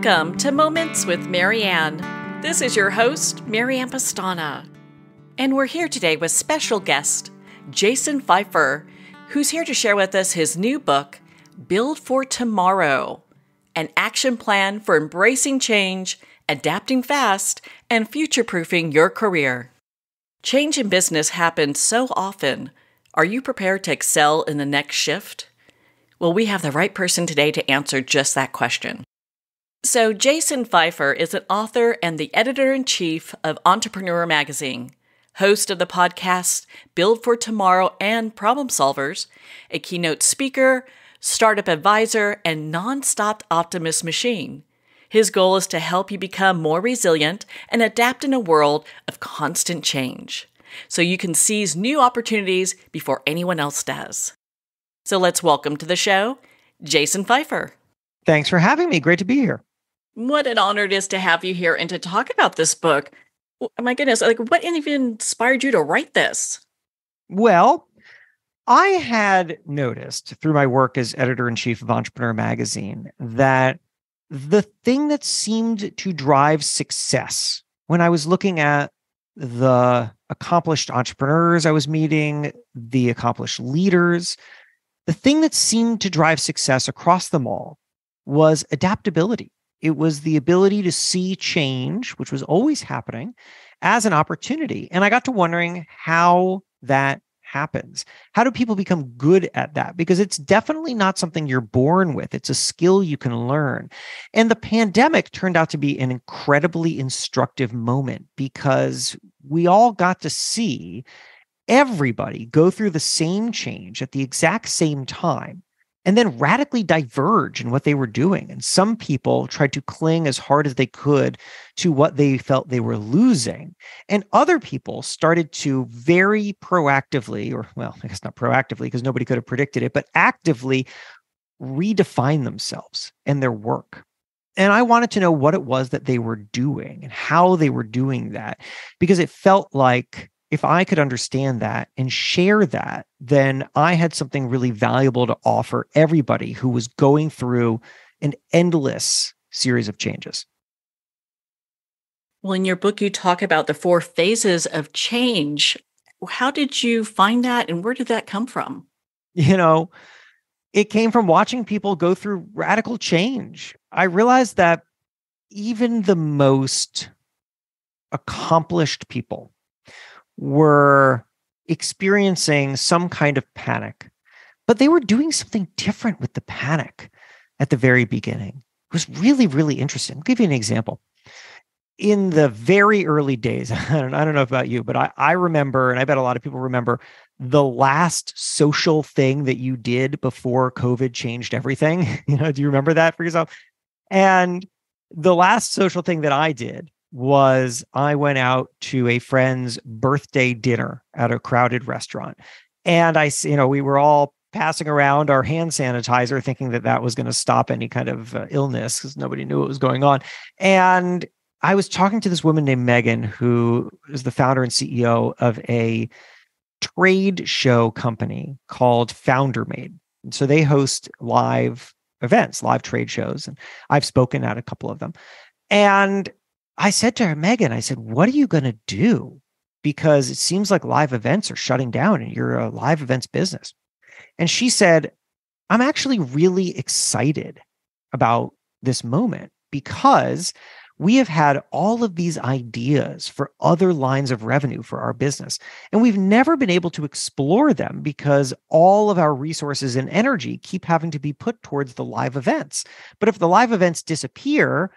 Welcome to Moments with Marianne. This is your host, Marianne Pestana. And we're here today with special guest, Jason Feifer, who's here to share with us his new book, Build for Tomorrow An Action Plan for Embracing Change, Adapting Fast, and Future Proofing Your Career. Change in business happens so often. Are you prepared to excel in the next shift? Well, we have the right person today to answer just that question. So, Jason Feifer is an author and the editor in chief of Entrepreneur Magazine, host of the podcast Build for Tomorrow and Problem Solvers, a keynote speaker, startup advisor, and nonstop optimist machine. His goal is to help you become more resilient and adapt in a world of constant change so you can seize new opportunities before anyone else does. So let's welcome to the show, Jason Feifer. Thanks for having me. Great to be here. What an honor it is to have you here and to talk about this book. My goodness, like what even inspired you to write this? Well, I had noticed through my work as editor in chief of Entrepreneur Magazine that the thing that seemed to drive success when I was looking at the accomplished entrepreneurs I was meeting, the accomplished leaders, the thing that seemed to drive success across them all was adaptability. It was the ability to see change, which was always happening, as an opportunity. And I got to wondering how that happens. How do people become good at that? Because it's definitely not something you're born with, it's a skill you can learn. And the pandemic turned out to be an incredibly instructive moment because we all got to see everybody go through the same change at the exact same time and then radically diverge in what they were doing. And some people tried to cling as hard as they could to what they felt they were losing. And other people started to very proactively, or well, I guess not proactively because nobody could have predicted it, but actively redefine themselves and their work. And I wanted to know what it was that they were doing and how they were doing that because it felt like if I could understand that and share that, then I had something really valuable to offer everybody who was going through an endless series of changes. Well, in your book, you talk about the four phases of change. How did you find that and where did that come from? You know, it came from watching people go through radical change. I realized that even the most accomplished people were experiencing some kind of panic, but they were doing something different with the panic at the very beginning. It was really, really interesting. I'll give you an example. In the very early days, I don't, I don't know about you, but I, I remember, and I bet a lot of people remember the last social thing that you did before COVID changed everything. You know, do you remember that for yourself? And the last social thing that I did was I went out to a friend's birthday dinner at a crowded restaurant. And I, you know, we were all passing around our hand sanitizer thinking that that was going to stop any kind of uh, illness because nobody knew what was going on. And I was talking to this woman named Megan, who is the founder and CEO of a trade show company called FounderMade. And so they host live events, live trade shows. And I've spoken at a couple of them. And I said to her, Megan, I said, what are you going to do? Because it seems like live events are shutting down and you're a live events business. And she said, I'm actually really excited about this moment because we have had all of these ideas for other lines of revenue for our business. And we've never been able to explore them because all of our resources and energy keep having to be put towards the live events. But if the live events disappear,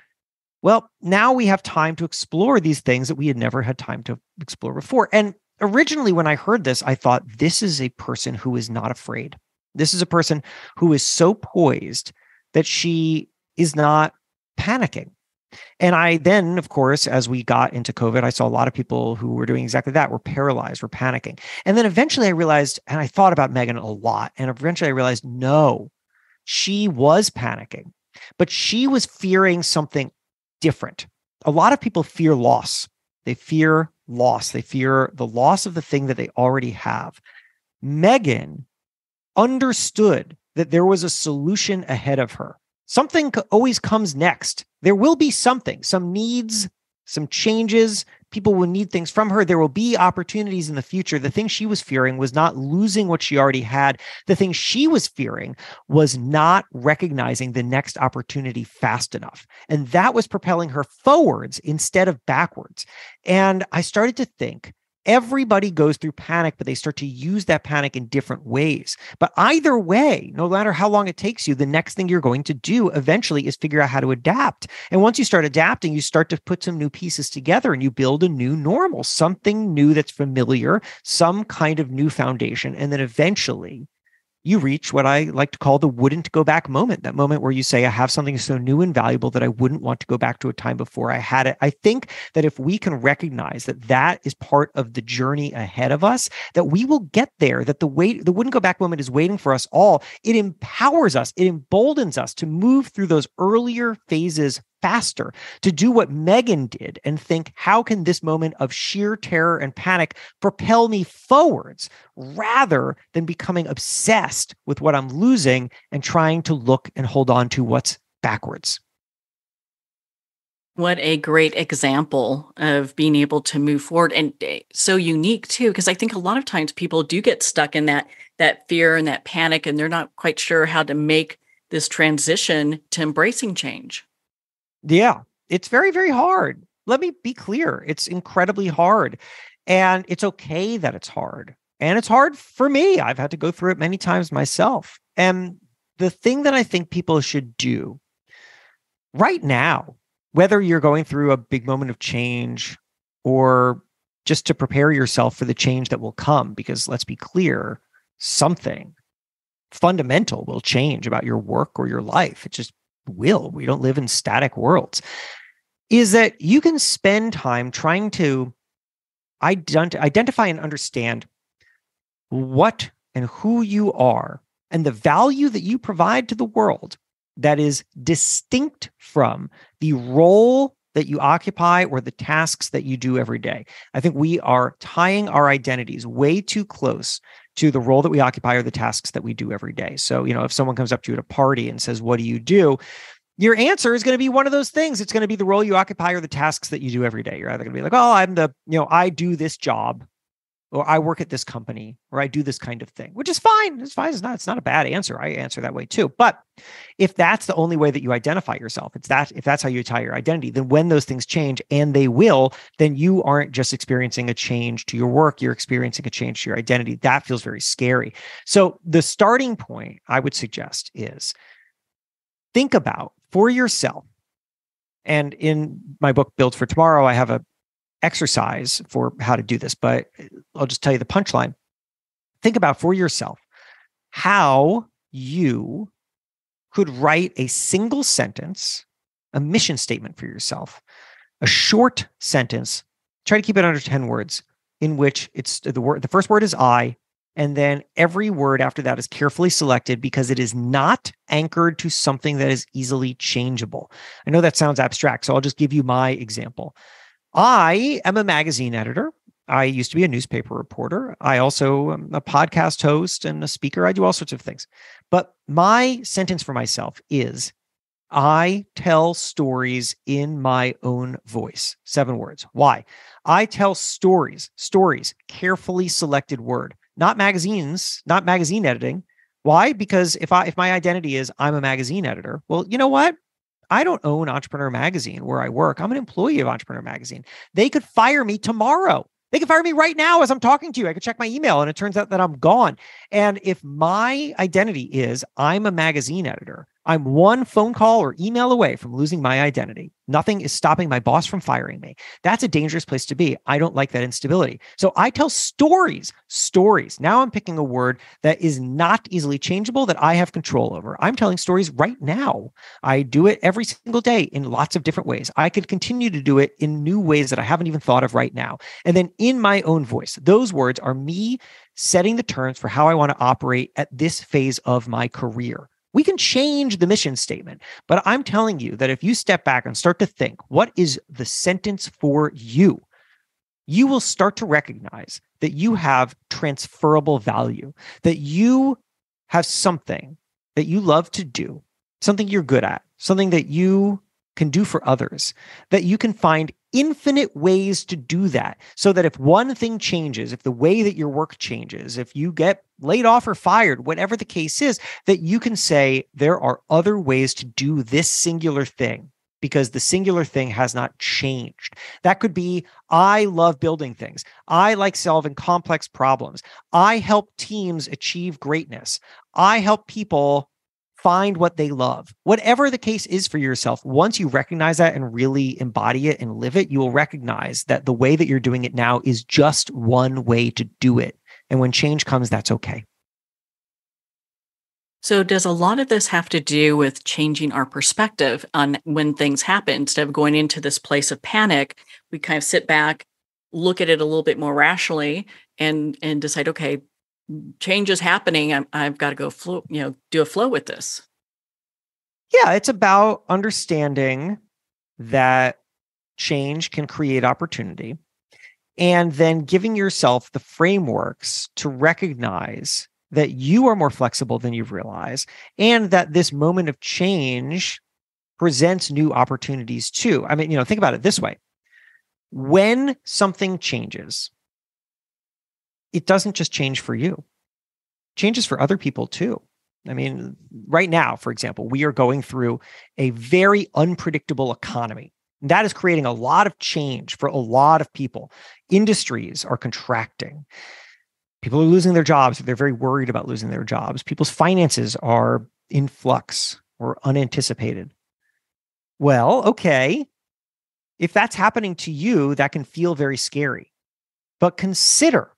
well, now we have time to explore these things that we had never had time to explore before. And originally, when I heard this, I thought this is a person who is not afraid. This is a person who is so poised that she is not panicking. And I then, of course, as we got into COVID, I saw a lot of people who were doing exactly that, were paralyzed, were panicking. And then eventually I realized, and I thought about Megan a lot, and eventually I realized, no, she was panicking, but she was fearing something different. A lot of people fear loss. They fear loss. They fear the loss of the thing that they already have. Megan understood that there was a solution ahead of her. something always comes next. There will be something, some needs, some changes. People will need things from her. There will be opportunities in the future. The thing she was fearing was not losing what she already had. The thing she was fearing was not recognizing the next opportunity fast enough. And that was propelling her forwards instead of backwards. And I started to think, Everybody goes through panic, but they start to use that panic in different ways. But either way, no matter how long it takes you, the next thing you're going to do eventually is figure out how to adapt. And once you start adapting, you start to put some new pieces together and you build a new normal, something new that's familiar, some kind of new foundation. And then eventually you reach what I like to call the wouldn't go back moment. That moment where you say, I have something so new and valuable that I wouldn't want to go back to a time before I had it. I think that if we can recognize that that is part of the journey ahead of us, that we will get there, that the wait, the wouldn't go back moment is waiting for us all. It empowers us, it emboldens us to move through those earlier phases faster to do what Megan did and think, how can this moment of sheer terror and panic propel me forwards rather than becoming obsessed with what I'm losing and trying to look and hold on to what's backwards? What a great example of being able to move forward and eh, so unique too because I think a lot of times people do get stuck in that that fear and that panic and they're not quite sure how to make this transition to embracing change. Yeah, it's very, very hard. Let me be clear it's incredibly hard. And it's okay that it's hard. And it's hard for me. I've had to go through it many times myself. And the thing that I think people should do right now, whether you're going through a big moment of change or just to prepare yourself for the change that will come, because let's be clear, something fundamental will change about your work or your life. It just will. We don't live in static worlds. Is that you can spend time trying to ident- identify and understand what and who you are and the value that you provide to the world that is distinct from the role that you occupy or the tasks that you do every day. I think we are tying our identities way too close to the role that we occupy or the tasks that we do every day. So, you know, if someone comes up to you at a party and says, What do you do? Your answer is going to be one of those things. It's going to be the role you occupy or the tasks that you do every day. You're either going to be like, Oh, I'm the, you know, I do this job or I work at this company, or I do this kind of thing, which is fine. It's fine. It's not, it's not a bad answer. I answer that way too. But if that's the only way that you identify yourself, it's that if that's how you tie your identity, then when those things change, and they will, then you aren't just experiencing a change to your work, you're experiencing a change to your identity. That feels very scary. So the starting point I would suggest is think about for yourself. And in my book, Build for Tomorrow, I have a exercise for how to do this, but I'll just tell you the punchline. Think about for yourself how you could write a single sentence, a mission statement for yourself, a short sentence. Try to keep it under 10 words in which it's the word the first word is I and then every word after that is carefully selected because it is not anchored to something that is easily changeable. I know that sounds abstract, so I'll just give you my example. I am a magazine editor. I used to be a newspaper reporter. I also am a podcast host and a speaker. I do all sorts of things. But my sentence for myself is I tell stories in my own voice. Seven words. Why? I tell stories, stories, carefully selected word, not magazines, not magazine editing. Why? Because if I if my identity is I'm a magazine editor, well, you know what? I don't own Entrepreneur Magazine where I work. I'm an employee of Entrepreneur Magazine. They could fire me tomorrow. They could fire me right now as I'm talking to you. I could check my email and it turns out that I'm gone. And if my identity is I'm a magazine editor, I'm one phone call or email away from losing my identity. Nothing is stopping my boss from firing me. That's a dangerous place to be. I don't like that instability. So I tell stories, stories. Now I'm picking a word that is not easily changeable that I have control over. I'm telling stories right now. I do it every single day in lots of different ways. I could continue to do it in new ways that I haven't even thought of right now. And then in my own voice, those words are me setting the terms for how I want to operate at this phase of my career. We can change the mission statement, but I'm telling you that if you step back and start to think, what is the sentence for you? You will start to recognize that you have transferable value, that you have something that you love to do something you're good at, something that you can do for others, that you can find infinite ways to do that. So that if one thing changes, if the way that your work changes, if you get laid off or fired, whatever the case is, that you can say, there are other ways to do this singular thing because the singular thing has not changed. That could be I love building things. I like solving complex problems. I help teams achieve greatness. I help people find what they love. Whatever the case is for yourself, once you recognize that and really embody it and live it, you will recognize that the way that you're doing it now is just one way to do it. And when change comes, that's okay. So, does a lot of this have to do with changing our perspective on when things happen? Instead of going into this place of panic, we kind of sit back, look at it a little bit more rationally, and and decide, okay, change is happening. i have got to go flow, you know, do a flow with this. Yeah, it's about understanding that change can create opportunity and then giving yourself the frameworks to recognize that you are more flexible than you realize and that this moment of change presents new opportunities too. I mean, you know, think about it this way. When something changes, it doesn't just change for you. Changes for other people too. I mean right now for example we are going through a very unpredictable economy. That is creating a lot of change for a lot of people. Industries are contracting. People are losing their jobs. They're very worried about losing their jobs. People's finances are in flux or unanticipated. Well okay. If that's happening to you that can feel very scary. But consider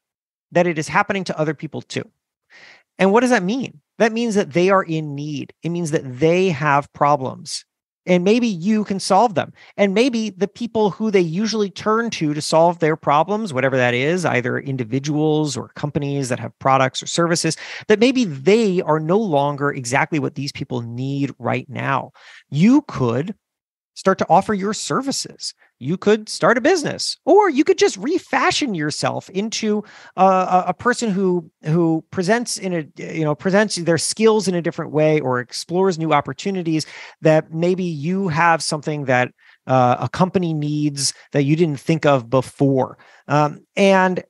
that it is happening to other people too. And what does that mean? That means that they are in need. It means that they have problems. And maybe you can solve them. And maybe the people who they usually turn to to solve their problems, whatever that is, either individuals or companies that have products or services, that maybe they are no longer exactly what these people need right now. You could start to offer your services. You could start a business or you could just refashion yourself into a, a, person who who presents in a you know presents their skills in a different way or explores new opportunities that maybe you have something that uh, a company needs that you didn't think of before. Um, and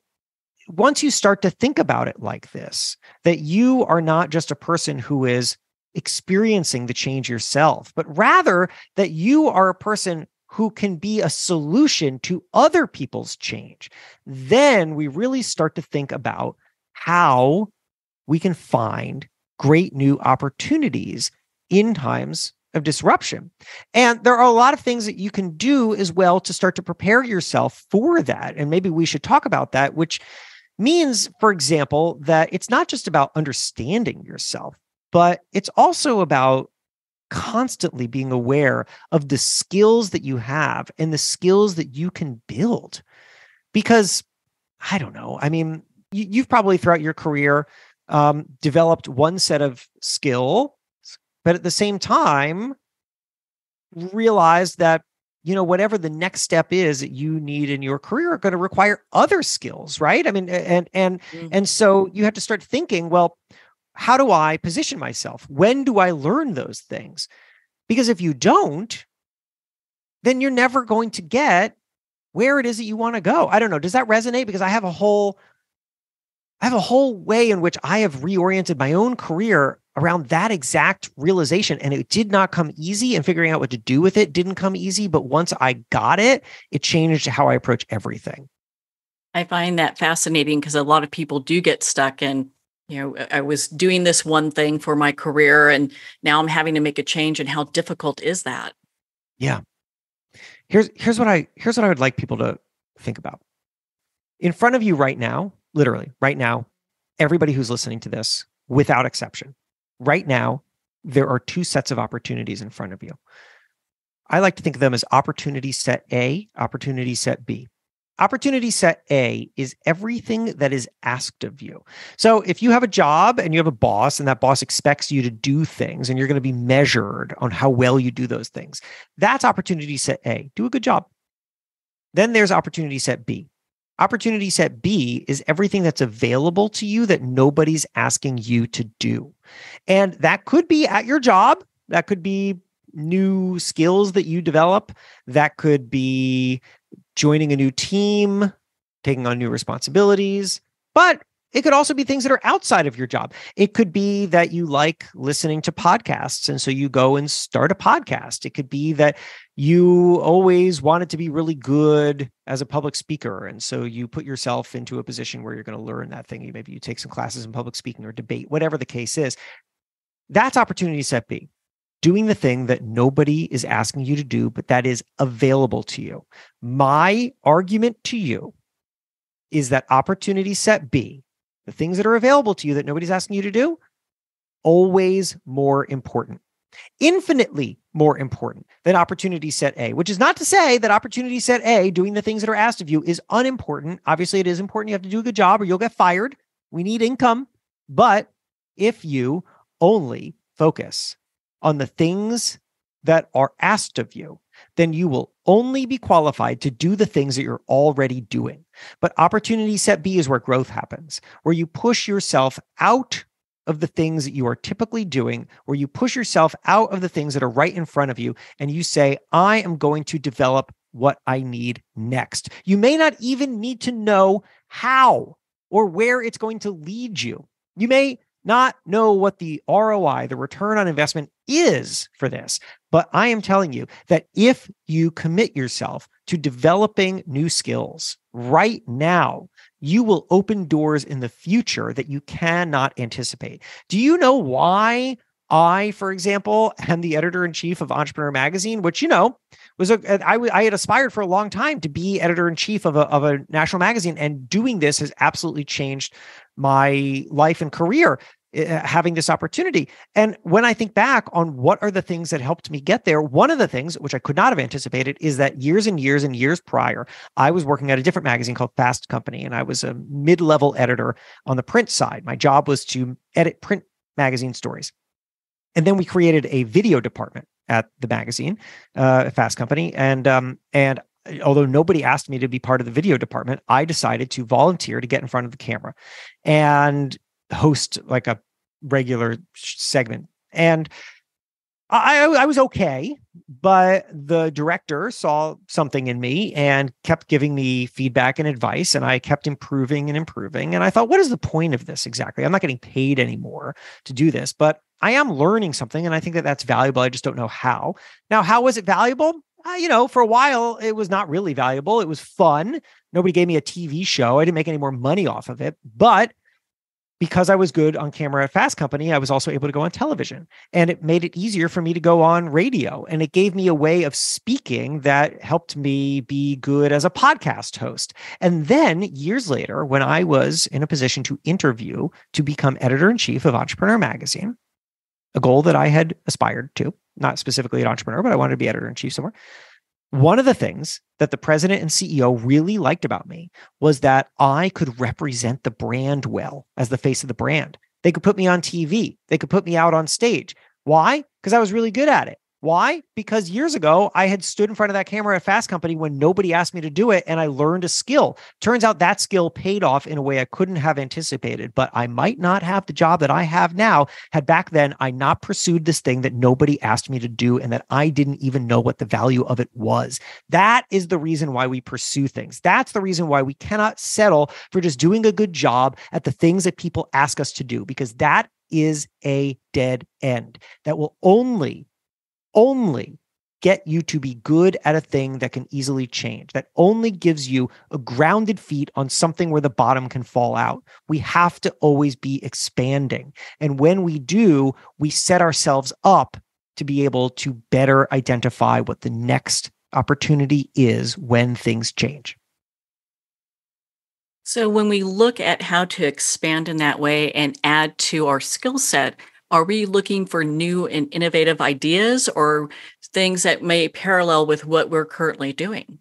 once you start to think about it like this that you are not just a person who is experiencing the change yourself, but rather that you are a person who can be a solution to other people's change. Then we really start to think about how we can find great new opportunities in times of disruption. And there are a lot of things that you can do as well to start to prepare yourself for that. And maybe we should talk about that, which means, for example, that it's not just about understanding yourself, but it's also about constantly being aware of the skills that you have and the skills that you can build. Because I don't know, I mean, you, have probably throughout your career um, developed one set of skill, but at the same time, realized that you know whatever the next step is that you need in your career are going to require other skills right i mean and and mm-hmm. and so you have to start thinking well how do I position myself? When do I learn those things? Because if you don't, then you're never going to get where it is that you want to go. I don't know. Does that resonate? Because I have a whole I have a whole way in which I have reoriented my own career around that exact realization. And it did not come easy, and figuring out what to do with it didn't come easy. But once I got it, it changed how I approach everything. I find that fascinating because a lot of people do get stuck in you know i was doing this one thing for my career and now i'm having to make a change and how difficult is that? Yeah. Here's here's what i here's what i would like people to think about. In front of you right now literally right now everybody who's listening to this without exception right now there are two sets of opportunities in front of you. I like to think of them as opportunity set a opportunity set b Opportunity set A is everything that is asked of you. So if you have a job and you have a boss and that boss expects you to do things and you're going to be measured on how well you do those things, that's opportunity set A. Do a good job. Then there's opportunity set B. Opportunity set B is everything that's available to you that nobody's asking you to do. And that could be at your job That could be new skills that you develop. That could be joining a new team, taking on new responsibilities. But it could also be things that are outside of your job. It could be that you like listening to podcasts. And so you go and start a podcast. It could be that you always wanted to be really good as a public speaker. And so you put yourself into a position where you're going to learn that thing. Maybe you take some classes in public speaking or debate, whatever the case is. That's opportunity set B doing the thing that nobody is asking you to do, but that is available to you. My argument to you is that opportunity set B, the things that are available to you that nobody's asking you to do, always more important, infinitely more important than opportunity set A, which is not to say that opportunity set A, doing the things that are asked of you, is unimportant. Obviously, it is important. You have to do a good job or you'll get fired. We need income. But if you only focus on the things that are asked of you, then you will only be qualified to do the things that you're already doing. But opportunity set B is where growth happens, where you push yourself out of the things that you are typically doing, where you push yourself out of the things that are right in front of you, and you say, I am going to develop what I need next. You may not even need to know how or where it's going to lead you. You may not know what the ROI, the return on investment is for this. But I am telling you that if you commit yourself to developing new skills right now, you will open doors in the future that you cannot anticipate. Do you know why I, for example, am the editor in chief of Entrepreneur Magazine, which you know was a I, I had aspired for a long time to be editor in chief of a of a national magazine, and doing this has absolutely changed my life and career. Uh, having this opportunity. And when I think back on what are the things that helped me get there, one of the things which I could not have anticipated is that years and years and years prior, I was working at a different magazine called Fast Company, and I was a mid level editor on the print side. My job was to edit print magazine stories. And then we created a video department at the magazine, uh, Fast Company, and um, and although nobody asked me to be part of the video department, I decided to volunteer to get in front of the camera. And host like a regular segment. And I, I was okay, but the director saw something in me and kept giving me feedback and advice, and I kept improving and improving. And I thought, what is the point of this exactly? I'm not getting paid anymore to do this, but I am learning something, and I think that that's valuable. I just don't know how. Now, how was it valuable? Uh, you know, for a while, it was not really valuable. It was fun. Nobody gave me a TV show. I didn't make any more money off of it, but because I was good on camera at Fast Company, I was also able to go on television. And it made it easier for me to go on radio. And it gave me a way of speaking that helped me be good as a podcast host. And then years later, when I was in a position to interview to become editor in chief of Entrepreneur Magazine, a goal that I had aspired to, not specifically an entrepreneur, but I wanted to be editor in chief somewhere. One of the things that the president and CEO really liked about me was that I could represent the brand well as the face of the brand. They could put me on TV, they could put me out on stage. Why? Because I was really good at it. Why? Because years ago, I had stood in front of that camera at Fast Company when nobody asked me to do it, and I learned a skill. Turns out that skill paid off in a way I couldn't have anticipated, but I might not have the job that I have now had back then I not pursued this thing that nobody asked me to do and that I didn't even know what the value of it was. That is the reason why we pursue things. That's the reason why we cannot settle for just doing a good job at the things that people ask us to do, because that is a dead end that will only only get you to be good at a thing that can easily change, that only gives you a grounded feet on something where the bottom can fall out. We have to always be expanding. And when we do, we set ourselves up to be able to better identify what the next opportunity is when things change. So, when we look at how to expand in that way and add to our skill set, are we looking for new and innovative ideas or things that may parallel with what we're currently doing?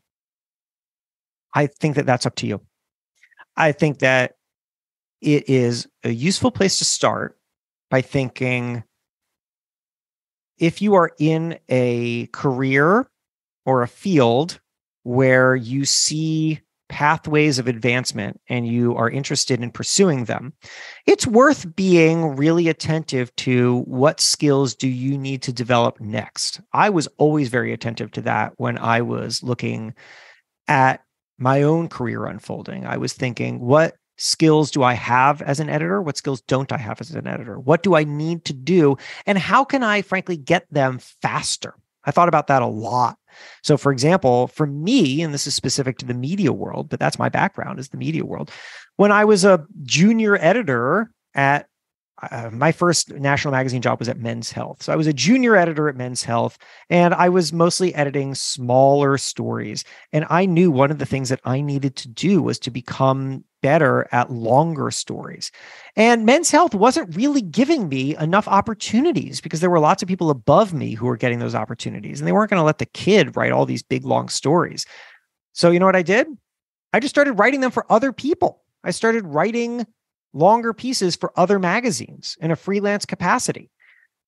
I think that that's up to you. I think that it is a useful place to start by thinking if you are in a career or a field where you see pathways of advancement and you are interested in pursuing them, it's worth being really attentive to what skills do you need to develop next. I was always very attentive to that when I was looking at my own career unfolding. I was thinking, what skills do I have as an editor? What skills don't I have as an editor? What do I need to do? And how can I, frankly, get them faster? I thought about that a lot. So, for example, for me, and this is specific to the media world, but that's my background is the media world. When I was a junior editor at uh, my first national magazine job was at Men's Health. So I was a junior editor at Men's Health, and I was mostly editing smaller stories. And I knew one of the things that I needed to do was to become better at longer stories. And Men's Health wasn't really giving me enough opportunities because there were lots of people above me who were getting those opportunities, and they weren't going to let the kid write all these big, long stories. So, you know what I did? I just started writing them for other people. I started writing longer pieces for other magazines in a freelance capacity.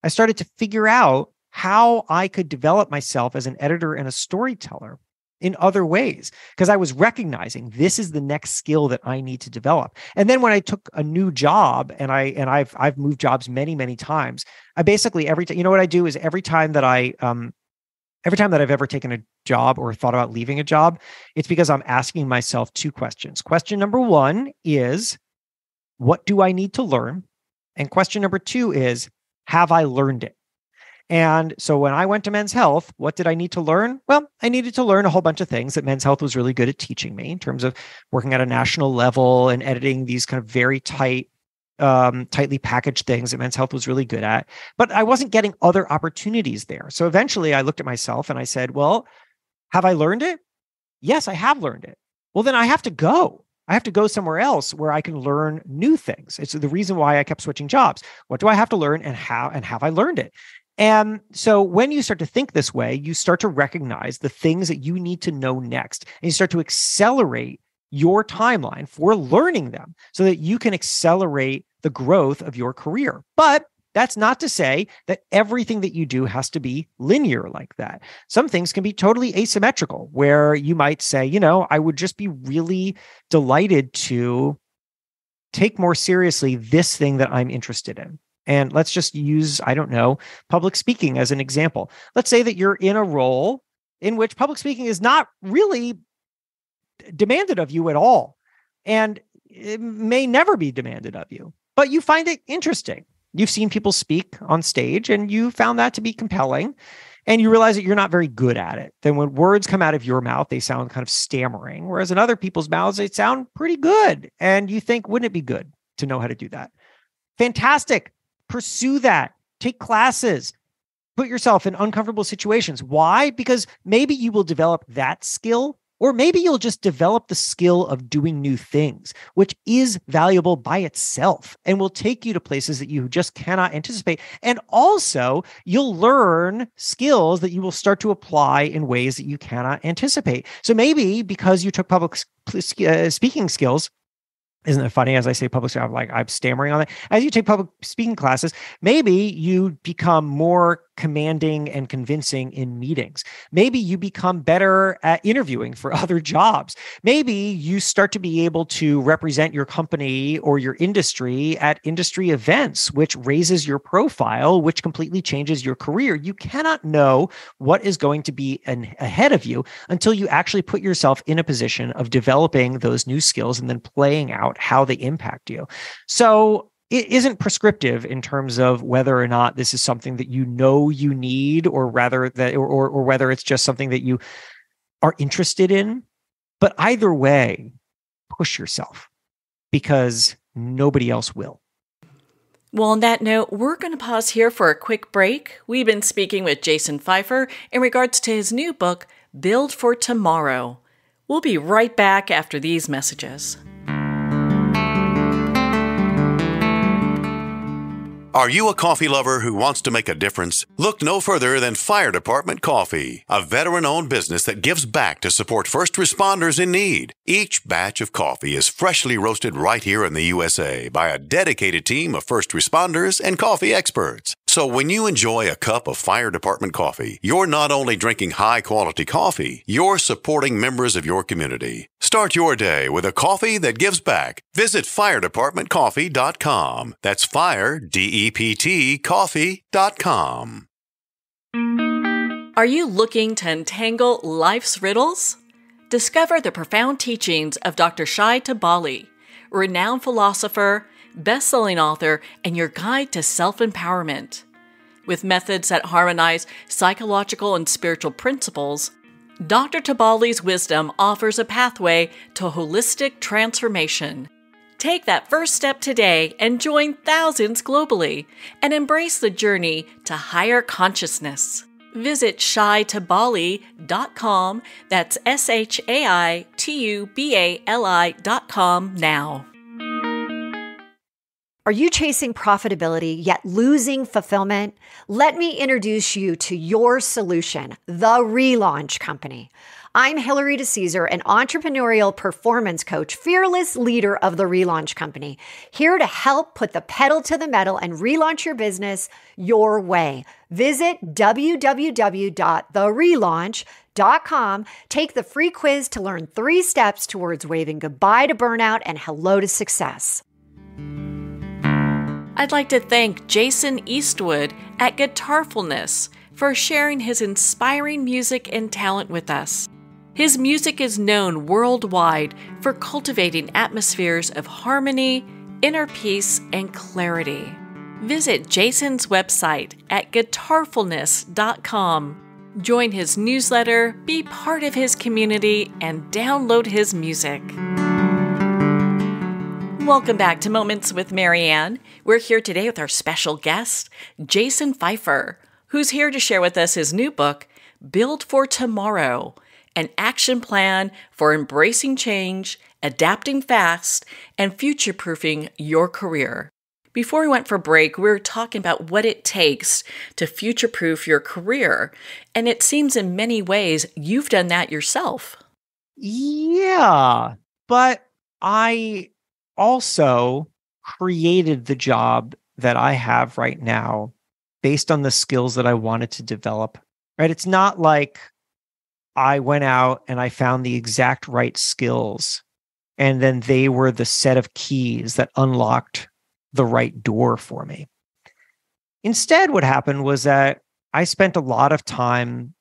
I started to figure out how I could develop myself as an editor and a storyteller in other ways because I was recognizing this is the next skill that I need to develop. And then when I took a new job and I and I've I've moved jobs many many times, I basically every time you know what I do is every time that I um every time that I've ever taken a job or thought about leaving a job, it's because I'm asking myself two questions. Question number 1 is what do I need to learn? And question number 2 is have I learned it? And so when I went to Men's Health, what did I need to learn? Well, I needed to learn a whole bunch of things that Men's Health was really good at teaching me in terms of working at a national level and editing these kind of very tight, um, tightly packaged things that Men's Health was really good at. But I wasn't getting other opportunities there. So eventually I looked at myself and I said, well, have I learned it? Yes, I have learned it. Well, then I have to go. I have to go somewhere else where I can learn new things. It's the reason why I kept switching jobs. What do I have to learn and how and have I learned it? And so when you start to think this way, you start to recognize the things that you need to know next and you start to accelerate your timeline for learning them so that you can accelerate the growth of your career. But that's not to say that everything that you do has to be linear like that. Some things can be totally asymmetrical, where you might say, you know, I would just be really delighted to take more seriously this thing that I'm interested in. And let's just use, I don't know, public speaking as an example. Let's say that you're in a role in which public speaking is not really demanded of you at all. And it may never be demanded of you, but you find it interesting. You've seen people speak on stage and you found that to be compelling. And you realize that you're not very good at it. Then when words come out of your mouth, they sound kind of stammering, whereas in other people's mouths, they sound pretty good. And you think, wouldn't it be good to know how to do that? Fantastic pursue that. Take classes. Put yourself in uncomfortable situations. Why? Because maybe you will develop that skill, or maybe you'll just develop the skill of doing new things, which is valuable by itself and will take you to places that you just cannot anticipate. And also, you'll learn skills that you will start to apply in ways that you cannot anticipate. So maybe because you took public uh, speaking skills, isn't it funny as I say public I'm like I'm stammering on it. As you take public speaking classes, maybe you become more commanding and convincing in meetings. Maybe you become better at interviewing for other jobs. Maybe you start to be able to represent your company or your industry at industry events, which raises your profile, which completely changes your career. You cannot know what is going to be an, ahead of you until you actually put yourself in a position of developing those new skills and then playing out how they impact you. So it isn't prescriptive in terms of whether or not this is something that you know you need or rather that or, or, or whether it's just something that you are interested in but either way push yourself because nobody else will well, on that note, we're going to pause here for a quick break. We've been speaking with Jason Feifer in regards to his new book, Build for Tomorrow. We'll be right back after these messages. Are you a coffee lover who wants to make a difference? Look no further than Fire Department Coffee, a veteran owned business that gives back to support first responders in need. Each batch of coffee is freshly roasted right here in the USA by a dedicated team of first responders and coffee experts. So when you enjoy a cup of fire department coffee, you're not only drinking high quality coffee, you're supporting members of your community. Start your day with a coffee that gives back. Visit firedepartmentcoffee.com. That's fire, D E P T, coffee.com. Are you looking to untangle life's riddles? Discover the profound teachings of Dr. Shai Tubali, renowned philosopher, best selling author, and your guide to self empowerment. With methods that harmonize psychological and spiritual principles, Dr. Tubali's wisdom offers a pathway to holistic transformation. Take that first step today and join thousands globally and embrace the journey to higher consciousness. Visit shaitubali.com, that's S H A I T U B A L I.com now. Are you chasing profitability yet losing fulfillment? Let me introduce you to your solution, the Relaunch Company. I'm Hilary DeCesare, an entrepreneurial performance coach, fearless leader of the Relaunch Company, here to help put the pedal to the metal and relaunch your business your way. Visit www.therelaunch.com. Take the free quiz to learn three steps towards waving goodbye to burnout and hello to success. I'd like to thank Jason Eastwood at Guitarfulness for sharing his inspiring music and talent with us. His music is known worldwide for cultivating atmospheres of harmony, inner peace, and clarity. Visit Jason's website at guitarfulness.com. Join his newsletter, be part of his community, and download his music. Welcome back to Moments with Marianne. We're here today with our special guest, Jason Feifer, who's here to share with us his new book, Build for Tomorrow An Action Plan for Embracing Change, Adapting Fast, and Future Proofing Your Career. Before we went for break, we were talking about what it takes to future proof your career. And it seems in many ways you've done that yourself. Yeah. But I also created the job that I have right now based on the skills that I wanted to develop. Right? It's not like I went out and I found the exact right skills and then they were the set of keys that unlocked the right door for me. Instead, what happened was that I spent a lot of time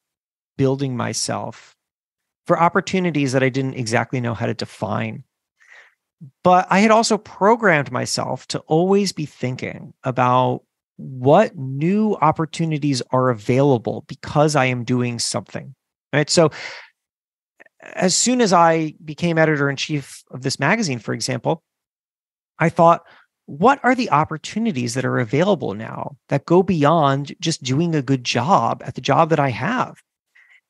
building myself for opportunities that I didn't exactly know how to define. But I had also programmed myself to always be thinking about what new opportunities are available because I am doing something. Right. So, as soon as I became editor in chief of this magazine, for example, I thought, what are the opportunities that are available now that go beyond just doing a good job at the job that I have?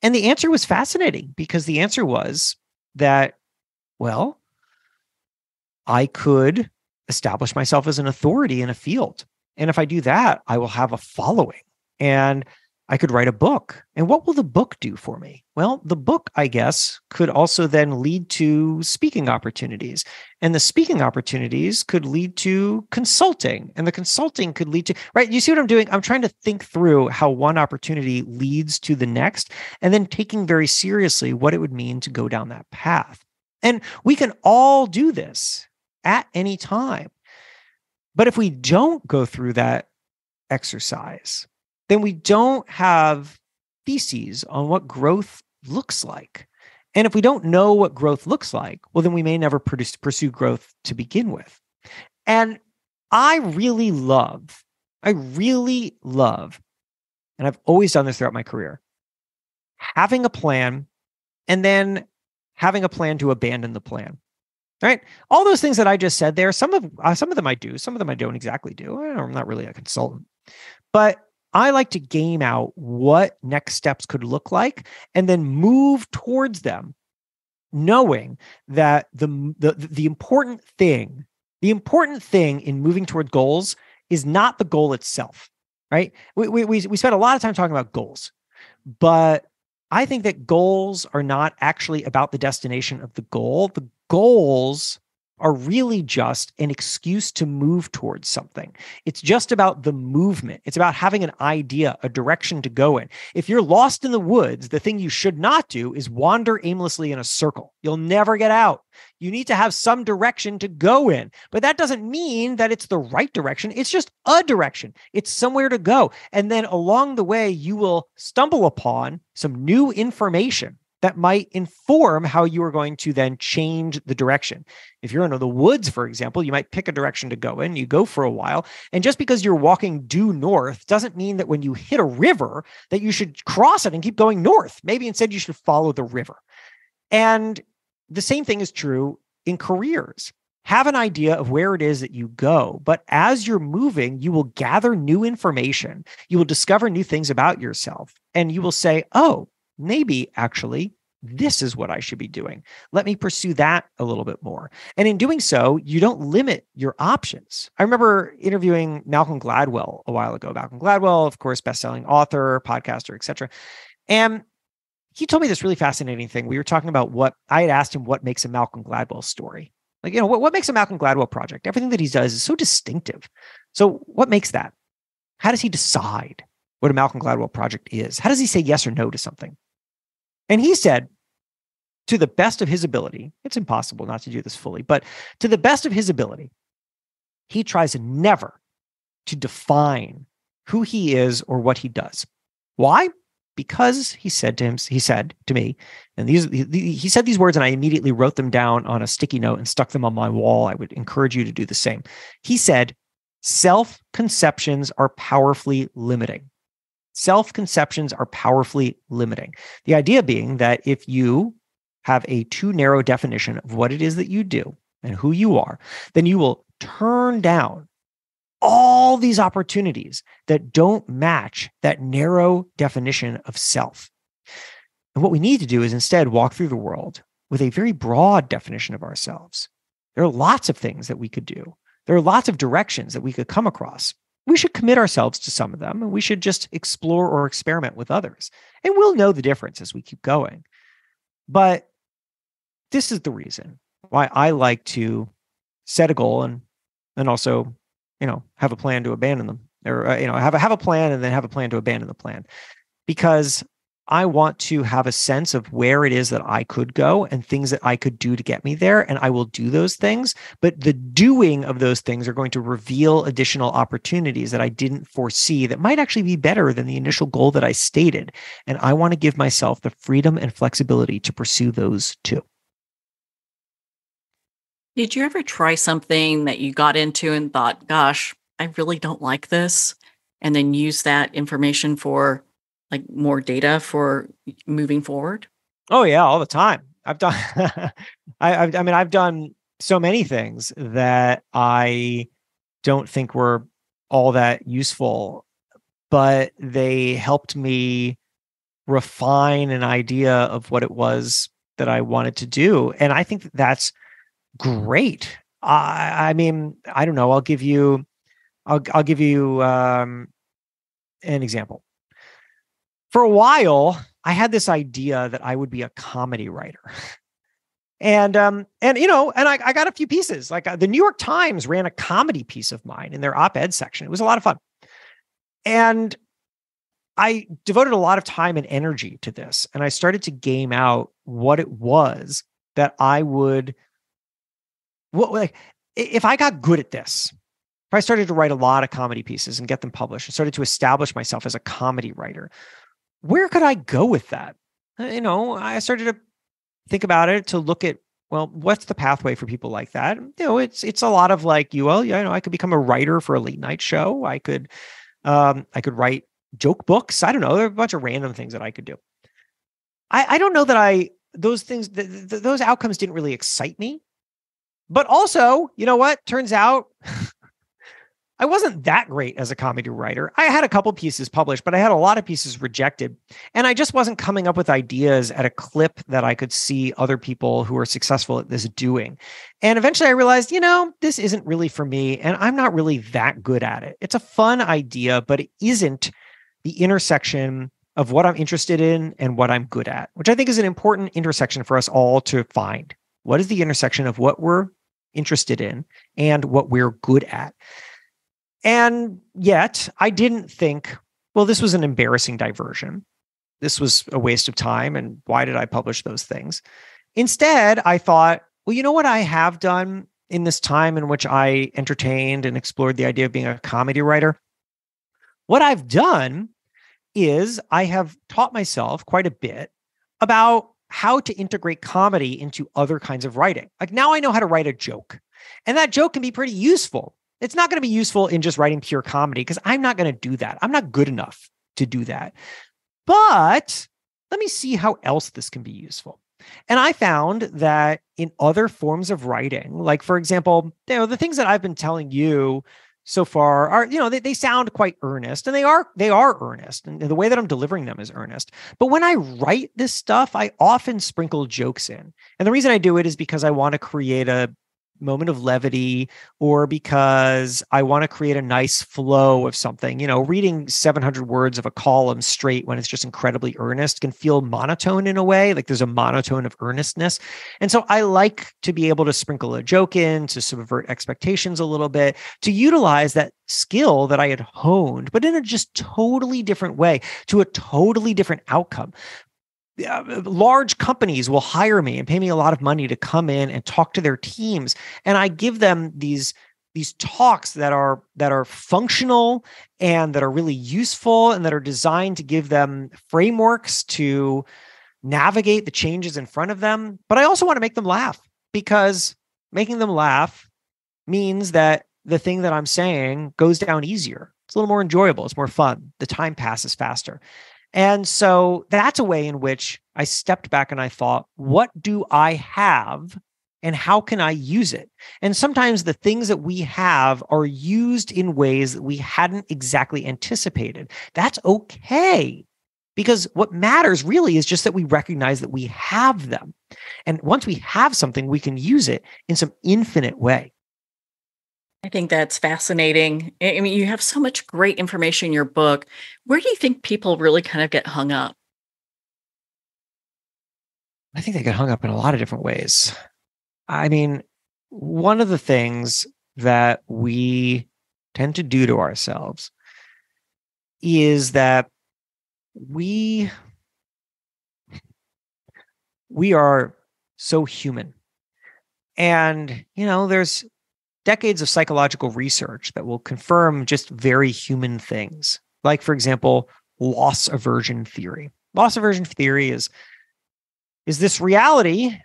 And the answer was fascinating because the answer was that, well, I could establish myself as an authority in a field. And if I do that, I will have a following and I could write a book. And what will the book do for me? Well, the book, I guess, could also then lead to speaking opportunities. And the speaking opportunities could lead to consulting. And the consulting could lead to, right? You see what I'm doing? I'm trying to think through how one opportunity leads to the next, and then taking very seriously what it would mean to go down that path. And we can all do this at any time. But if we don't go through that exercise, then we don't have theses on what growth looks like. And if we don't know what growth looks like, well, then we may never produce, pursue growth to begin with. And I really love, I really love, and I've always done this throughout my career, having a plan and then having a plan to abandon the plan right? All those things that i just said there some of uh, some of them i do some of them i don't exactly do. I'm not really a consultant. But i like to game out what next steps could look like and then move towards them knowing that the the, the important thing the important thing in moving toward goals is not the goal itself right? We, we, we spend a lot of time talking about goals but I think that goals are not actually about the destination of the goal. The goals are really just an excuse to move towards something. It's just about the movement. It's about having an idea, a direction to go in. If you're lost in the woods, the thing you should not do is wander aimlessly in a circle. You'll never get out. You need to have some direction to go in. But that doesn't mean that it's the right direction. It's just a direction, it's somewhere to go. And then along the way, you will stumble upon some new information that might inform how you are going to then change the direction. If you're in the woods, for example, you might pick a direction to go in, you go for a while. And just because you're walking due north doesn't mean that when you hit a river that you should cross it and keep going north. Maybe instead you should follow the river. And the same thing is true in careers. Have an idea of where it is that you go, but as you're moving, you will gather new information. You will discover new things about yourself, and you will say, Oh, maybe actually this is what I should be doing. Let me pursue that a little bit more. And in doing so, you don't limit your options. I remember interviewing Malcolm Gladwell a while ago. Malcolm Gladwell, of course, best-selling author, podcaster, etc. And he told me this really fascinating thing. We were talking about what I had asked him what makes a Malcolm Gladwell story. Like, you know, what, what makes a Malcolm Gladwell project? Everything that he does is so distinctive. So, what makes that? How does he decide what a Malcolm Gladwell project is? How does he say yes or no to something? And he said, to the best of his ability, it's impossible not to do this fully, but to the best of his ability, he tries never to define who he is or what he does. Why? Because he said to him, he said to me, and these he, he said these words, and I immediately wrote them down on a sticky note and stuck them on my wall. I would encourage you to do the same. He said, self conceptions are powerfully limiting. Self conceptions are powerfully limiting. The idea being that if you have a too narrow definition of what it is that you do and who you are, then you will turn down all these opportunities that don't match that narrow definition of self. And what we need to do is instead walk through the world with a very broad definition of ourselves. There are lots of things that we could do. There are lots of directions that we could come across we should commit ourselves to some of them and we should just explore or experiment with others. And we'll know the difference as we keep going. But this is the reason why I like to set a goal and and also, you know, have a plan to abandon them or uh, you know, have a have a plan and then have a plan to abandon the plan. Because I want to have a sense of where it is that I could go and things that I could do to get me there. And I will do those things. But the doing of those things are going to reveal additional opportunities that I didn't foresee that might actually be better than the initial goal that I stated. And I want to give myself the freedom and flexibility to pursue those too. Did you ever try something that you got into and thought, gosh, I really don't like this? And then use that information for like more data for moving forward? Oh yeah, all the time. I've done. I, I've, I mean, I've done so many things that I don't think were all that useful, but they helped me refine an idea of what it was that I wanted to do, and I think that that's great. I, I mean, I don't know. I'll give you, I'll, I'll give you um, an example for a while, I had this idea that I would be a comedy writer. And um and you know and I, I got a few pieces like uh, the New York Times ran a comedy piece of mine in their op-ed section. It was a lot of fun, and I devoted a lot of time and energy to this, and I started to game out what it was that I would what like if I got good at this, if I started to write a lot of comedy pieces and get them published, I started to establish myself as a comedy writer where could I go with that? Uh, you know, I started to think about it to look at well, what's the pathway for people like that? You know, it's it's a lot of like you. Well, you know, I could become a writer for a late night show. I could, um, I could write joke books. I don't know. There are a bunch of random things that I could do. I I don't know that I those things th- th- those outcomes didn't really excite me. But also, you know what? Turns out I wasn't that great as a comedy writer. I had a couple pieces published, but I had a lot of pieces rejected. And I just wasn't coming up with ideas at a clip that I could see other people who are successful at this doing. And eventually I realized, you know, this isn't really for me. And I'm not really that good at it. It's a fun idea, but it isn't the intersection of what I'm interested in and what I'm good at, which I think is an important intersection for us all to find. What is the intersection of what we're interested in and what we're good at. And yet, I didn't think, well, this was an embarrassing diversion. This was a waste of time. And why did I publish those things? Instead, I thought, well, you know what I have done in this time in which I entertained and explored the idea of being a comedy writer? What I've done is I have taught myself quite a bit about how to integrate comedy into other kinds of writing. Like now I know how to write a joke, and that joke can be pretty useful. It's not going to be useful in just writing pure comedy because I'm not going to do that. I'm not good enough to do that. But let me see how else this can be useful. And I found that in other forms of writing, like for example, you know, the things that I've been telling you so far are you know they, they sound quite earnest and they are they are earnest and the way that i'm delivering them is earnest but when i write this stuff i often sprinkle jokes in and the reason i do it is because i want to create a moment of levity or because I want to create a nice flow of something. You know, reading 700 words of a column straight when it's just incredibly earnest can feel monotone in a way, like there's a monotone of earnestness. And so I like to be able to sprinkle a joke in to subvert expectations a little bit, to utilize that skill that I had honed, but in a just totally different way to a totally different outcome Uh, large companies will hire me and pay me a lot of money to come in and talk to their teams. And i give them these these talks that are that are functional and that are really useful and that are designed to give them frameworks to navigate the changes in front of them. But i also want to make them laugh because making them laugh means that the thing that i'm saying goes down easier. It's a little more enjoyable. It's more fun. The time passes faster and so that's a way in which I stepped back and I thought, what do I have and how can I use it? And sometimes the things that we have are used in ways that we hadn't exactly anticipated. That's okay. Because what matters really is just that we recognize that we have them. And once we have something, we can use it in some infinite way. I think that's fascinating. I mean, you have so much great information in your book. Where do you think people really kind of get hung up? I think they get hung up in a lot of different ways. I mean, one of the things that we tend to do to ourselves is that we we are so human and you know there's decades of psychological research that will confirm just very human things. Like, for example, loss aversion theory. Loss aversion theory is, is this reality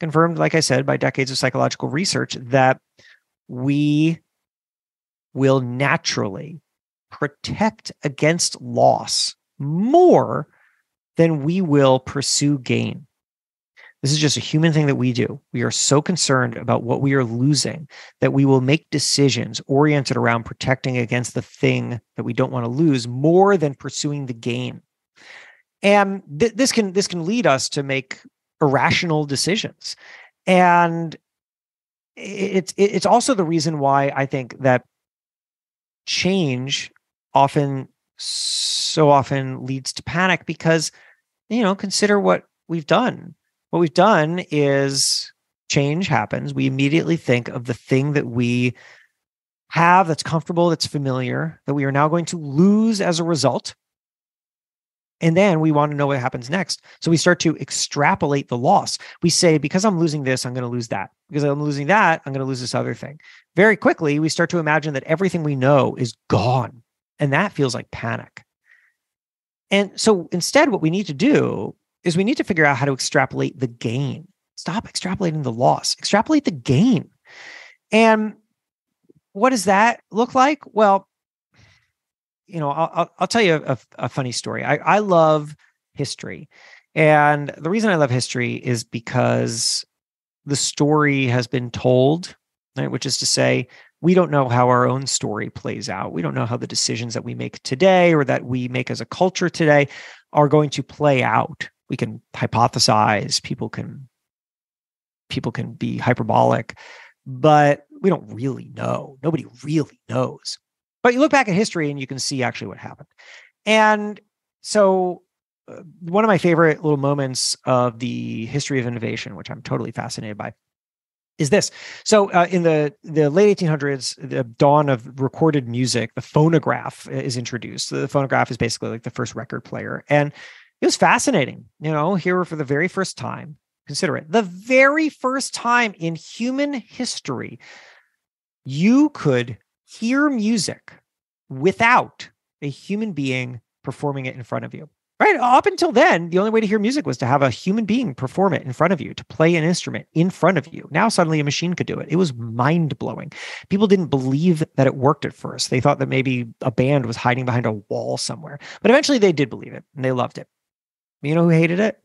confirmed, like I said, by decades of psychological research that we will naturally protect against loss more than we will pursue gain. This is just a human thing that we do. We are so concerned about what we are losing that we will make decisions oriented around protecting against the thing that we don't want to lose more than pursuing the gain. And th- this can this can lead us to make irrational decisions. And it's it's also the reason why I think that change often so often leads to panic because you know consider what we've done what we've done is change happens. We immediately think of the thing that we have that's comfortable, that's familiar, that we are now going to lose as a result. And then we want to know what happens next. So we start to extrapolate the loss. We say, because I'm losing this, I'm going to lose that. Because I'm losing that, I'm going to lose this other thing. Very quickly, we start to imagine that everything we know is gone. And that feels like panic. And so instead, what we need to do is we need to figure out how to extrapolate the gain. Stop extrapolating the loss, extrapolate the gain. And what does that look like? Well, you know, I'll, I'll tell you a, a funny story. I, I love history. And the reason I love history is because the story has been told, right? which is to say, we don't know how our own story plays out. We don't know how the decisions that we make today or that we make as a culture today are going to play out we can hypothesize people can people can be hyperbolic but we don't really know nobody really knows but you look back at history and you can see actually what happened and so uh, one of my favorite little moments of the history of innovation which i'm totally fascinated by is this. So uh, in the the late 1800s, the dawn of recorded music, the phonograph is introduced. The phonograph is basically like the first record player, and it was fascinating. You know, here for the very first time, consider it, the very first time in human history, you could hear music without a human being performing it in front of you. Right. Up until then, the only way to hear music was to have a human being perform it in front of you, to play an instrument in front of you. Now, suddenly a machine could do it. It was mind blowing. People didn't believe that it worked at first. They thought that maybe a band was hiding behind a wall somewhere, but eventually they did believe it and they loved it. You know who hated it?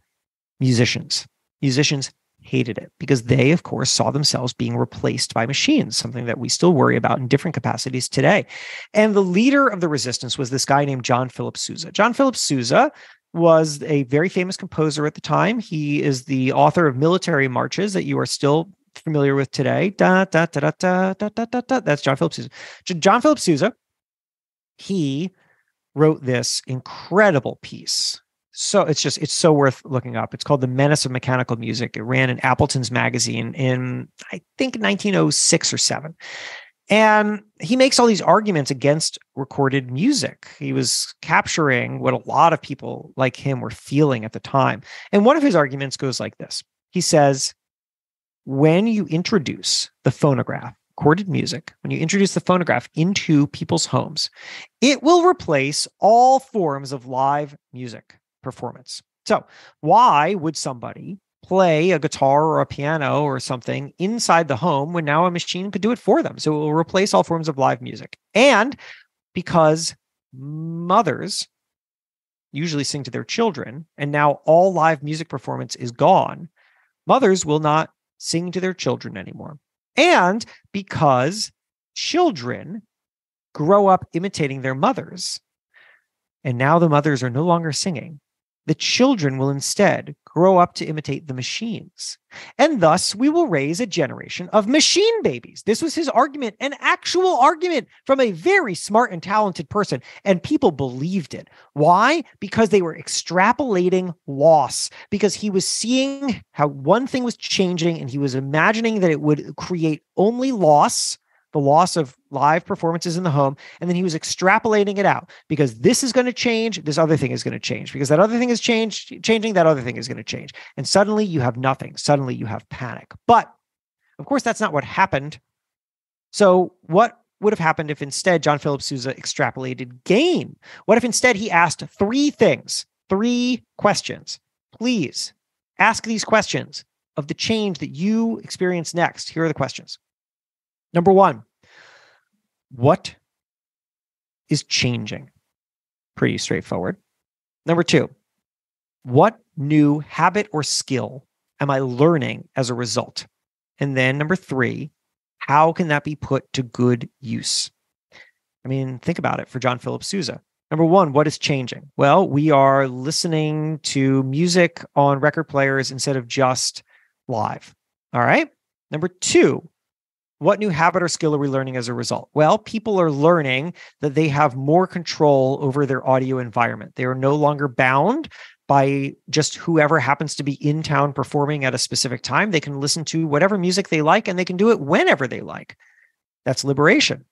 Musicians. Musicians hated it because they, of course, saw themselves being replaced by machines, something that we still worry about in different capacities today. And the leader of the resistance was this guy named John Philip Sousa. John Philip Sousa was a very famous composer at the time. He is the author of military marches that you are still familiar with today. Da, da, da, da, da, da, da, da. That's John Philip Sousa. John Philip Sousa, he wrote this incredible piece so it's just it's so worth looking up. It's called The Menace of Mechanical Music. It ran in Appleton's magazine in I think 1906 or 7. And he makes all these arguments against recorded music. He was capturing what a lot of people like him were feeling at the time. And one of his arguments goes like this. He says, when you introduce the phonograph, recorded music, when you introduce the phonograph into people's homes, it will replace all forms of live music performance. So, why would somebody play a guitar or a piano or something inside the home when now a machine could do it for them? So, it will replace all forms of live music. And because mothers usually sing to their children, and now all live music performance is gone, mothers will not sing to their children anymore. And because children grow up imitating their mothers, and now the mothers are no longer singing, the children will instead grow up to imitate the machines. And thus, we will raise a generation of machine babies. This was his argument, an actual argument from a very smart and talented person. And people believed it. Why? Because they were extrapolating loss, because he was seeing how one thing was changing and he was imagining that it would create only loss the loss of live performances in the home. And then he was extrapolating it out because this is going to change. This other thing is going to change because that other thing is change, changing. That other thing is going to change. And suddenly you have nothing. Suddenly you have panic. But of course, that's not what happened. So, what would have happened if instead John Philip Sousa extrapolated gain? What if instead he asked three things, three questions? Please ask these questions of the change that you experience next. Here are the questions. Number one, what is changing? Pretty straightforward. Number two, what new habit or skill am I learning as a result? And then number three, how can that be put to good use? I mean, think about it for John Philip Sousa. Number one, what is changing? Well, we are listening to music on record players instead of just live. All right. Number two, what new habit or skill are we learning as a result? Well, people are learning that they have more control over their audio environment. They are no longer bound by just whoever happens to be in town performing at a specific time. They can listen to whatever music they like and they can do it whenever they like. That's liberation.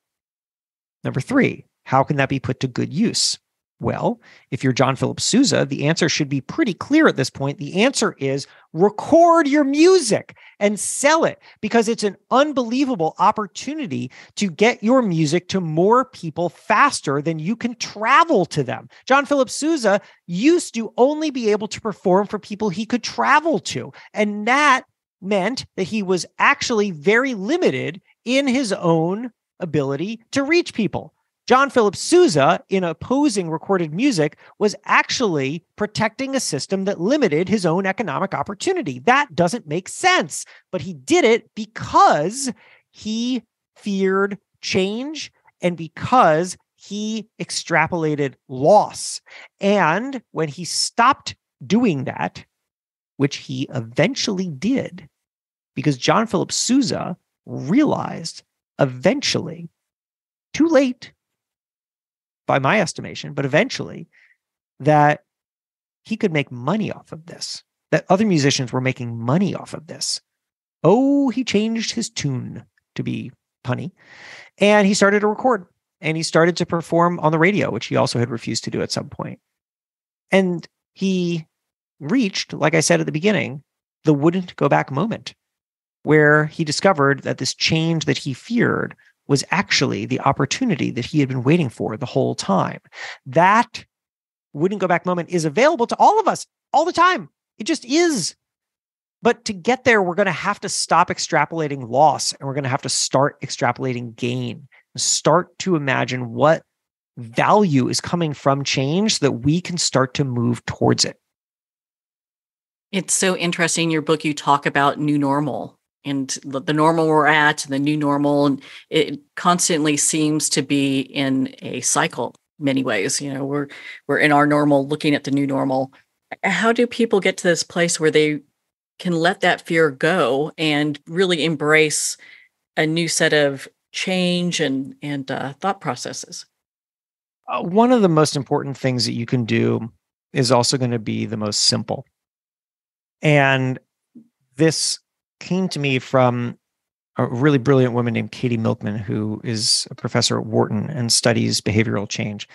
Number three, how can that be put to good use? Well, if you're John Philip Sousa, the answer should be pretty clear at this point. The answer is record your music and sell it because it's an unbelievable opportunity to get your music to more people faster than you can travel to them. John Philip Sousa used to only be able to perform for people he could travel to. And that meant that he was actually very limited in his own ability to reach people. John Philip Sousa, in opposing recorded music, was actually protecting a system that limited his own economic opportunity. That doesn't make sense, but he did it because he feared change and because he extrapolated loss. And when he stopped doing that, which he eventually did, because John Philip Sousa realized eventually, too late, by my estimation, but eventually that he could make money off of this, that other musicians were making money off of this. oh, he changed his tune to be punny. And he started to record and he started to perform on the radio, which he also had refused to do at some point. And he reached, like I said at the beginning, the wouldn't go back moment where he discovered that this change that he feared was actually the opportunity that he had been waiting for the whole time. That wouldn't go back moment is available to all of us all the time. It just is. But to get there, we're going to have to stop extrapolating loss and we're going to have to start extrapolating gain. Start to imagine what value is coming from change so that we can start to move towards it. It's so interesting. In your book, you talk about new normal and the normal we're at, and the new normal, and it constantly seems to be in a cycle. Many ways, you know, we're we're in our normal, looking at the new normal. How do people get to this place where they can let that fear go and really embrace a new set of change and and uh, thought processes? Uh, one of the most important things that you can do is also going to be the most simple. And this came to me from a really brilliant woman named Katie Milkman, who is a professor at Wharton and studies behavioral change.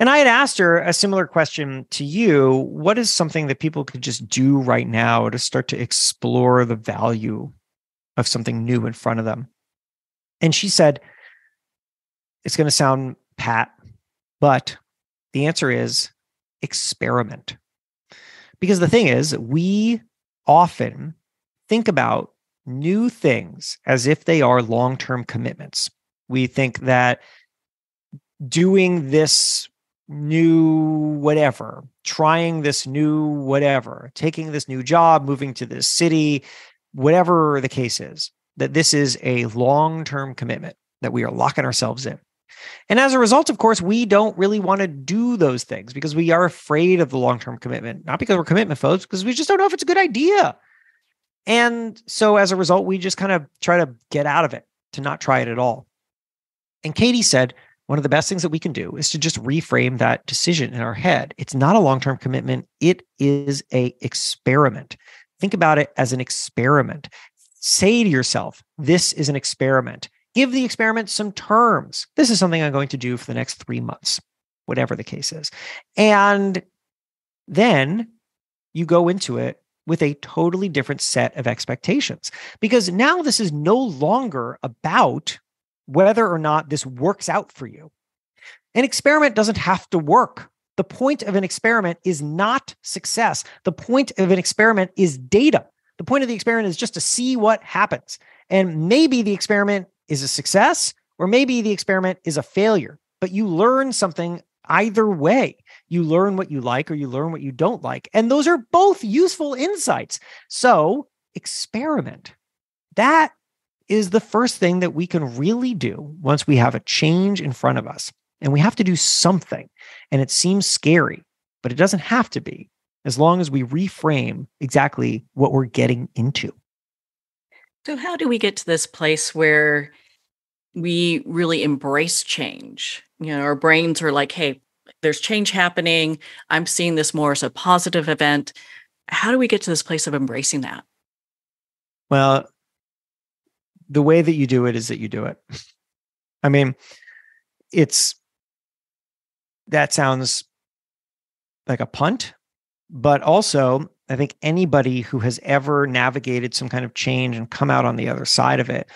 And I had asked her a similar question to you. What is something that people could just do right now to start to explore the value of something new in front of them? And she said, it's going to sound pat, but the answer is experiment. Because the thing is, we often think about new things as if they are long term commitments. We think that doing this new whatever, trying this new whatever, taking this new job, moving to this city, whatever the case is, that this is a long term commitment that we are locking ourselves in. And as a result, of course, we don't really want to do those things because we are afraid of the long term commitment, not because we're commitment folks, because we just don't know if it's a good idea. And so as a result, we just kind of try to get out of it, to not try it at all. And Katie said, one of the best things that we can do is to just reframe that decision in our head. It's not a long-term commitment, it is a experiment. Think about it as an experiment. Say to yourself, this is an experiment. Give the experiment some terms. This is something I'm going to do for the next 3 months, whatever the case is. And then you go into it with a totally different set of expectations because now this is no longer about whether or not this works out for you. An experiment doesn't have to work. The point of an experiment is not success. The point of an experiment is data. The point of the experiment is just to see what happens. And maybe the experiment is a success, or maybe the experiment is a failure, but you learn something either way. You learn what you like or you learn what you don't like. And those are both useful insights. So experiment. That is the first thing that we can really do once we have a change in front of us. And we have to do something. And it seems scary, but it doesn't have to be as long as we reframe exactly what we're getting into. So, how do we get to this place where we really embrace change? You know, our brains are like, hey, there's change happening. I'm seeing this more as a positive event. How do we get to this place of embracing that? Well, the way that you do it is that you do it. I mean, it's that sounds like a punt, but also I think anybody who has ever navigated some kind of change and come out on the other side of it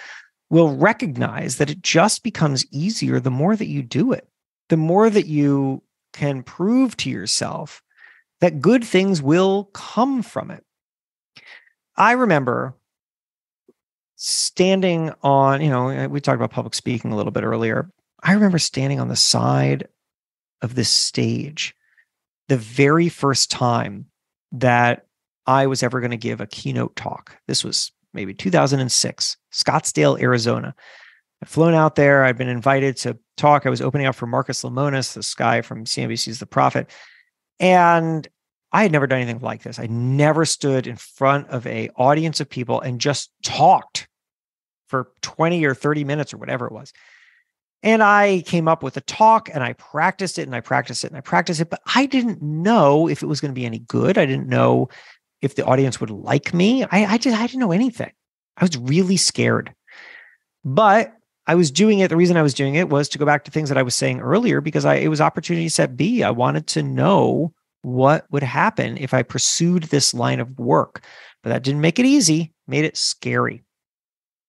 will recognize that it just becomes easier the more that you do it. The more that you can prove to yourself that good things will come from it. I remember standing on, you know, uh, we talked about public speaking a little bit earlier. I remember standing on the side of this stage the very first time that I was ever going to give a keynote talk. This was maybe 2006, Scottsdale, Arizona. I'd flown out there. I'd been invited to talk. I was opening up for Marcus Lemonis, this guy from CNBC's The Profit. And I had never done anything like this. I never stood in front of a audience of people and just talked for 20 or 30 minutes or whatever it was. And I came up with a talk and I practiced it and I practiced it and I practiced it, but I didn't know if it was going to be any good. I didn't know if the audience would like me. I, I just I didn't know anything. I was really scared. But I was doing it. The reason I was doing it was to go back to things that I was saying earlier because I it was opportunity set B. I wanted to know what would happen if I pursued this line of work. But that didn't make it easy, made it scary.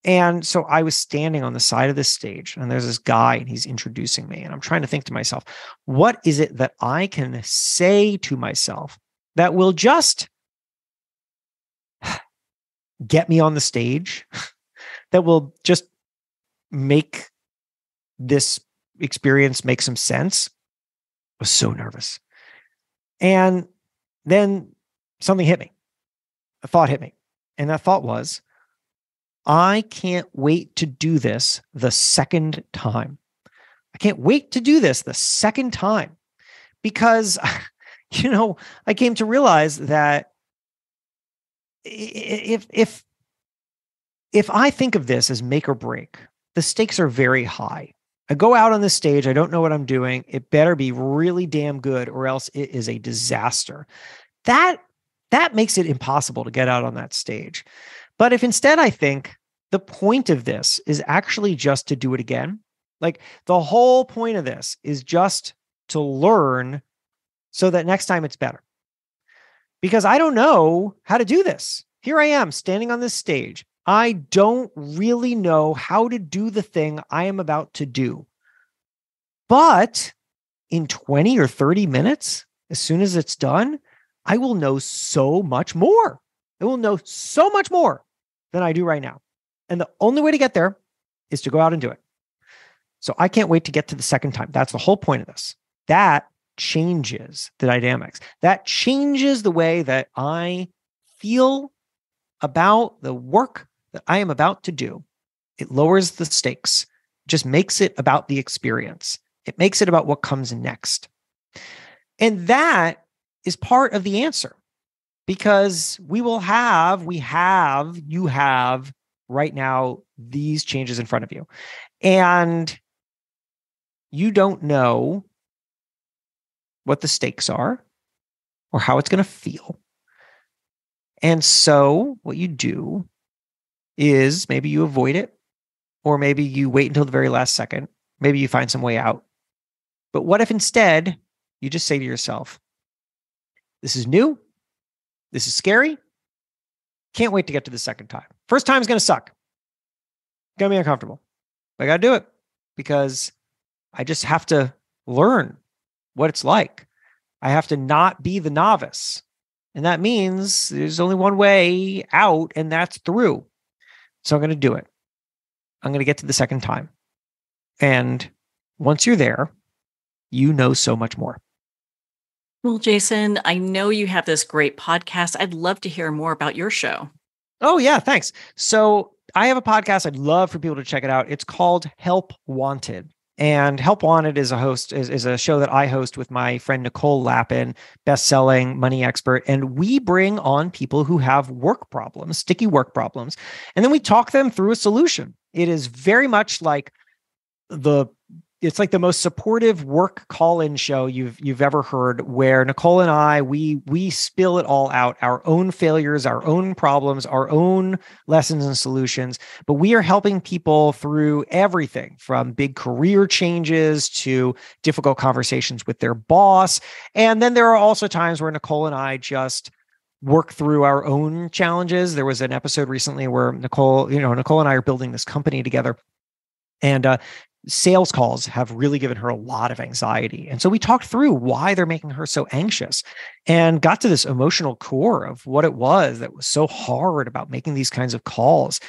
And so I was standing on the side of the stage, and there's this guy, and he's introducing me. And I'm trying to think to myself, what is it that I can say to myself that will just get me on the stage, that will just make this experience make some sense? I was so nervous. And then something hit me. A thought hit me. And that thought was, I can't wait to do this the second time. I can't wait to do this the second time because, you know, I came to realize that if, if, if I think of this as make or break, the stakes are very high. I go out on the stage, I don't know what I'm doing. It better be really damn good or else it is a disaster. That that makes it impossible to get out on that stage. But if instead I think the point of this is actually just to do it again, like the whole point of this is just to learn so that next time it's better. Because I don't know how to do this. Here I am standing on this stage. I don't really know how to do the thing I am about to do. But in 20 or 30 minutes, as soon as it's done, I will know so much more. I will know so much more than I do right now. And the only way to get there is to go out and do it. So I can't wait to get to the second time. That's the whole point of this. That changes the dynamics. That changes the way that I feel about the work that I am about to do. It lowers the stakes, just makes it about the experience. It makes it about what comes next. And that is part of the answer because we will have, we have, you have right now these changes in front of you. And you don't know what the stakes are or how it's going to feel. And so, what you do is maybe you avoid it, or maybe you wait until the very last second. Maybe you find some way out. But what if instead you just say to yourself, This is new. This is scary. Can't wait to get to the second time. First time is going to suck. Going to be uncomfortable. But I got to do it because I just have to learn what it's like. I have to not be the novice. And that means there's only one way out, and that's through. So I'm going to do it. I'm going to get to the second time. And once you're there, you know so much more. Well, Jason, I know you have this great podcast. I'd love to hear more about your show. Oh, yeah. Thanks. So I have a podcast. I'd love for people to check it out. It's called Help Wanted. And Help Wanted is a host is, is a show that I host with my friend Nicole Lappin, best-selling money expert, and we bring on people who have work problems, sticky work problems, and then we talk them through a solution. It is very much like the it's like the most supportive work call-in show you've you've ever heard where Nicole and I we we spill it all out our own failures our own problems our own lessons and solutions. But we are helping people through everything from big career changes to difficult conversations with their boss. And then there are also times where Nicole and I just work through our own challenges. There was an episode recently where Nicole you know Nicole and I are building this company together. And uh, sales calls have really given her a lot of anxiety. And so we talked through why they're making her so anxious and got to this emotional core of what it was that was so hard about making these kinds of calls.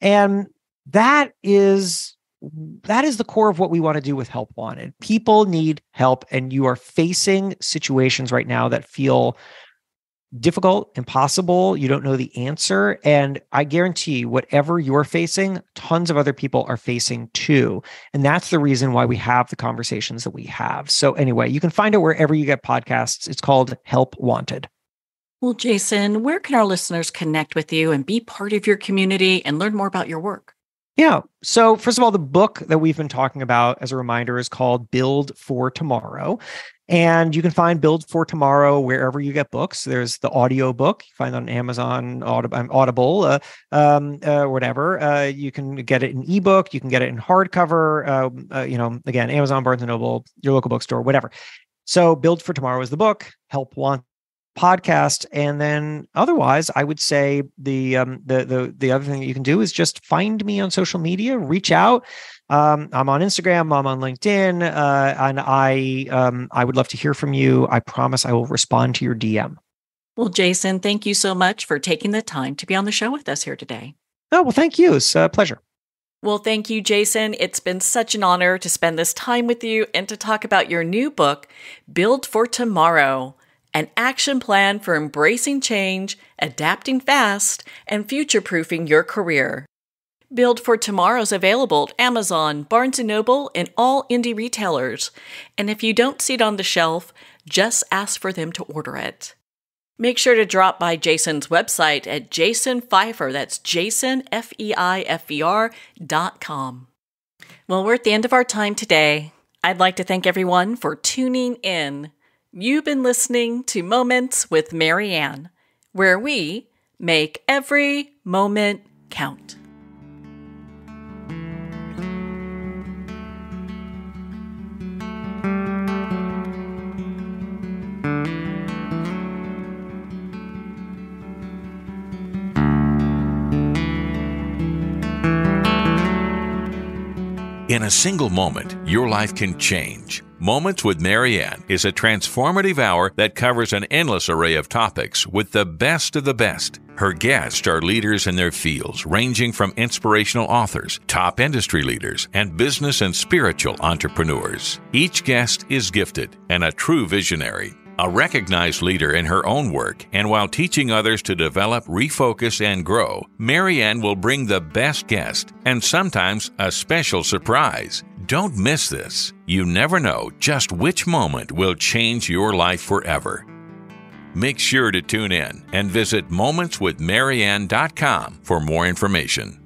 And that is that is the core of what we want to do with help wanted. People need help and you are facing situations right now that feel difficult, impossible. You don't know the answer. And I guarantee whatever you're facing, tons of other people are facing too. And that's the reason why we have the conversations that we have. So, anyway, you can find it wherever you get podcasts. It's called Help Wanted. Well, Jason, where can our listeners connect with you and be part of your community and learn more about your work? Yeah. So, first of all, the book that we've been talking about as a reminder is called Build for Tomorrow. And you can find Build for Tomorrow wherever you get books. There's the audio book. You find on Amazon, Audible, uh, um, uh, whatever. Uh, you can get it in ebook. You can get it in hardcover. Um, uh, you know, again, Amazon, Barnes and Noble, your local bookstore, whatever. So Build for Tomorrow is the book. Help Want podcast and then otherwise i would say the um the the the other thing that you can do is just find me on social media reach out um, I'm on Instagram, I'm on LinkedIn, uh, and I um, I would love to hear from you. I promise I will respond to your DM. Well, Jason, thank you so much for taking the time to be on the show with us here today. Oh, well, thank you. It's a pleasure. Well, thank you, Jason. It's been such an honor to spend this time with you and to talk about your new book, Build for Tomorrow An Action Plan for Embracing Change, Adapting Fast, and Future Proofing Your Career. Build for Tomorrow's available at Amazon, Barnes & Noble, and all indie retailers. And if you don't see it on the shelf, just ask for them to order it. Make sure to drop by Jason's website at Jason Feifer. That's Jason, F E I F E R dot com. Well, we're at the end of our time today. I'd like to thank everyone for tuning in. You've been listening to Moments with Marianne, where we make every moment count. In a single moment, your life can change. Moments with Marianne is a transformative hour that covers an endless array of topics with the best of the best. Her guests are leaders in their fields, ranging from inspirational authors, top industry leaders, and business and spiritual entrepreneurs. Each guest is gifted and a true visionary. A recognized leader in her own work, and while teaching others to develop, refocus, and grow, Marianne will bring the best guest and sometimes a special surprise. Don't miss this. You never know just which moment will change your life forever. Make sure to tune in and visit momentswithmarianne.com for more information.